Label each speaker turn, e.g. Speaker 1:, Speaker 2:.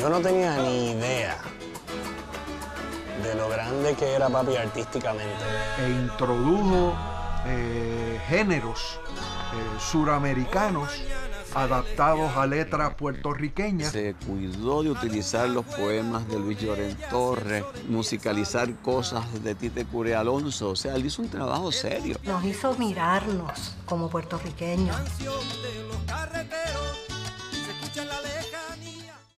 Speaker 1: Yo no tenía ni idea de lo grande que era papi artísticamente.
Speaker 2: E introdujo eh, géneros eh, suramericanos adaptados a letras puertorriqueñas.
Speaker 3: Se cuidó de utilizar los poemas de Luis Llorén Torres, musicalizar cosas de Tite Cure Alonso. O sea, él hizo un trabajo serio.
Speaker 4: Nos hizo mirarnos como puertorriqueños.
Speaker 5: Canción de los carreteros, se escucha en la